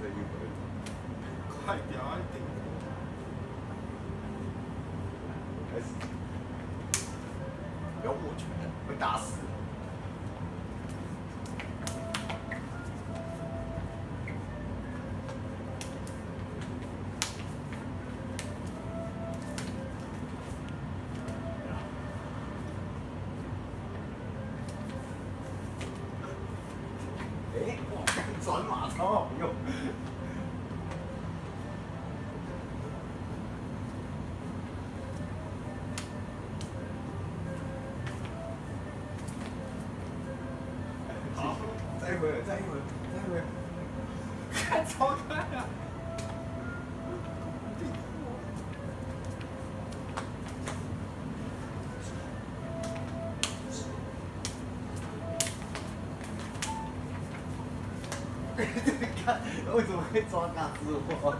这一回，快点啊！定开始，不要握拳，会打死。转马超好用。好，再一回，再一回，再一回合。看为什么会抓大字货？